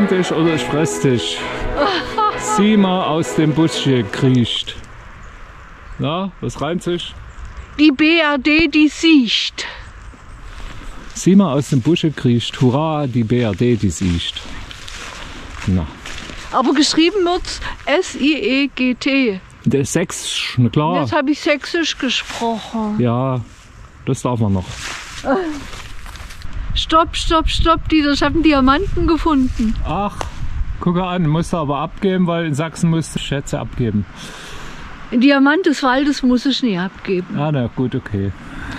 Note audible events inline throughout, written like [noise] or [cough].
dich oder ich fress dich. Sieh mal aus dem Buschchen kriecht. Na, was reimt sich? Die BRD, die siecht. Sieh mal aus dem Busche kriecht. Hurra, die BRD, die sieht. Na, Aber geschrieben wird's S-I-E-G-T. der Sex, na klar. Jetzt habe ich sächsisch gesprochen. Ja, das darf man noch. Stopp, stopp, stopp, Dieter, ich habe einen Diamanten gefunden. Ach, gucke an, musst du aber abgeben, weil in Sachsen musst du Schätze abgeben. Ein Diamant des Waldes muss ich nie abgeben. Ah, na gut, okay.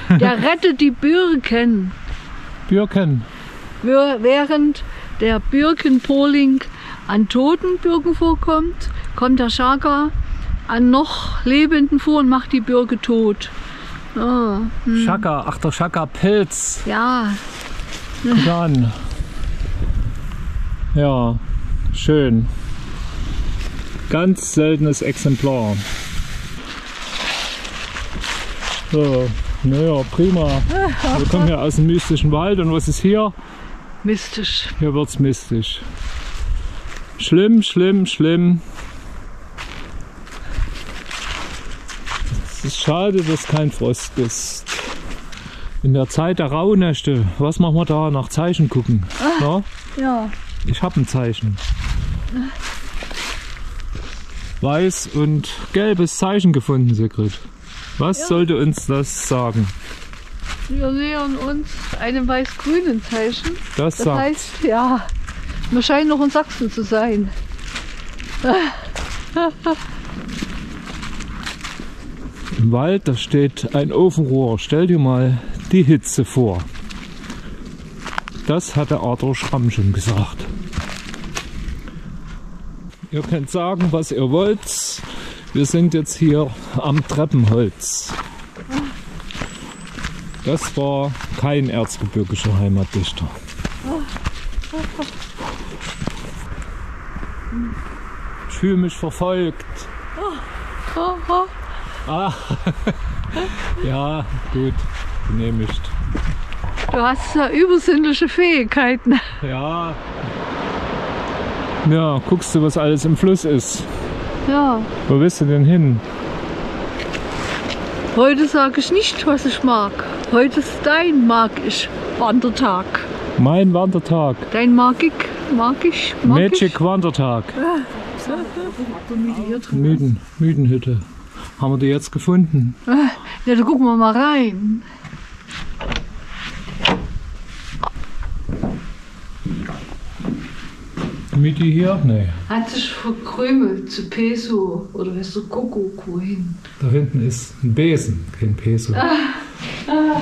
Der [laughs] rettet die Birken. Birken. Während der Birkenpoling an toten Birken vorkommt, kommt der Schaka an noch lebenden vor und macht die Birke tot. Oh, Schaka, ach der Schaka-Pilz. ja, Guck an. Ja, schön. Ganz seltenes Exemplar. So, naja, prima. [laughs] Wir kommen hier aus dem mystischen Wald und was ist hier? mystisch. Hier wird's mystisch. Schlimm, schlimm, schlimm. Es ist schade, dass kein Frost ist. In der Zeit der Rauhnächte, was machen wir da? Nach Zeichen gucken. Ja? Ja, Ich habe ein Zeichen. Weiß und gelbes Zeichen gefunden, Sigrid. Was sollte uns das sagen? wir nähern uns einem weiß-grünen Zeichen. Das, Das heißt, ja, wir scheinen noch in Sachsen zu sein. [laughs] im Wald, da steht ein Ofenrohr. Stell dir mal die Hitze vor. Das hat der Arthur Schramm schon gesagt. Ihr könnt sagen, was ihr wollt. Wir sind jetzt hier am Treppenholz. Das war kein erzgebirgischer Heimatdichter. Ich fühle mich verfolgt. Ah, [laughs] ja, gut, genehmigt. Du hast ja übersinnliche Fähigkeiten. Ja. Ja, guckst du, was alles im Fluss ist. Ja, Wo willst du denn hin? heute sage ich nicht, was ich mag. Heute ist dein mag ich Wandertag. Mein Wandertag. Dein mag ich, mag ich, mag Magic Wandertag. Müden, Müdenhütte. Haben wir die jetzt gefunden? ich. Ja, da gucken wir mal rein. Midi hier? Nee. Hat sich verkrümelt zu Peso oder weißt du, Kokoko hin. Da hinten ist ein Besen, kein Peso. Oh,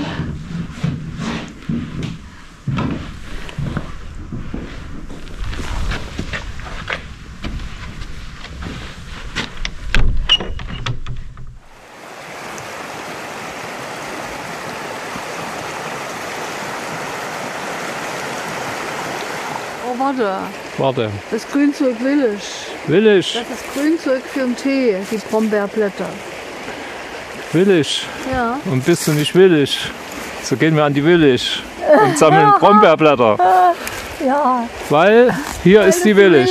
warte. Warte. Das Grünzeug will ich. Will ich, Das ist Grünzeug für den Tee, die Brombeerblätter. will ich. Ja. Und bist du nicht willig? So gehen wir an die Willig und sammeln [laughs] Brombeerblätter. Ja. Weil hier ist die Willig.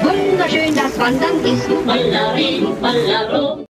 Wunderschön das Wandern ist. Ballerin, Ballero.